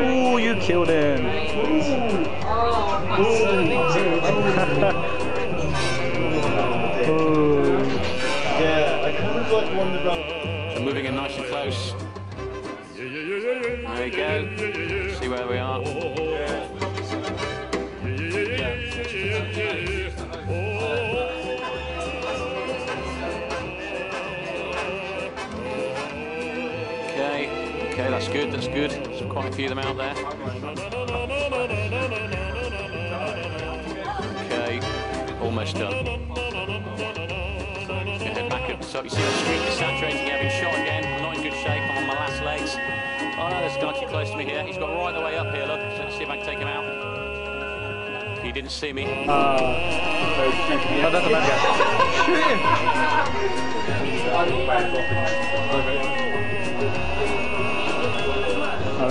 Ooh, you killed him. Yeah, I kind of like wondered about. So moving in nice and close. There we go. See where we are. Okay, okay, that's good, that's good. There's quite a few of them out there. Okay, almost done. Go head back up. So you see the streak is saturating, having shot again. I'm not in good shape. I'm on my last legs. Oh no, there's a guy too close to me here. He's got right the way up here. Look, let's see if I can take him out. He didn't see me. Oh,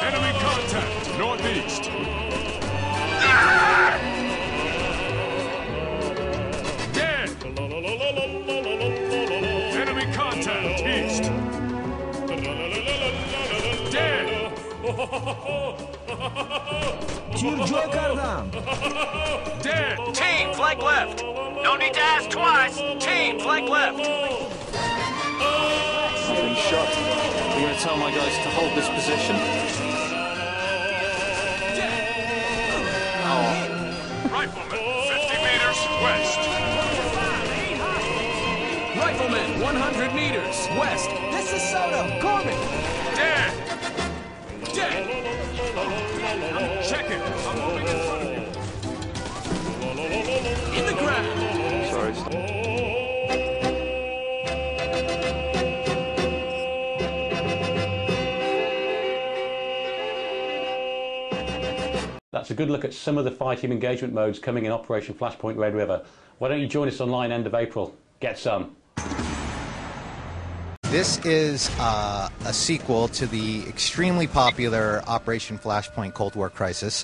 Enemy contact, northeast. Dead. Enemy contact, east. Dead. Dead. Team, flank left. No need to ask twice. Team, flank left. I've been shot. I'm going to tell my guys to hold this position. Rifleman, 100 meters west. This is Soto. Corbin. Dead. Dead. Check it. I'm moving in front of you. In the ground. Sorry. stop. That's a good look at some of the five team engagement modes coming in Operation Flashpoint Red River. Why don't you join us online end of April? Get some. This is uh, a sequel to the extremely popular Operation Flashpoint Cold War Crisis.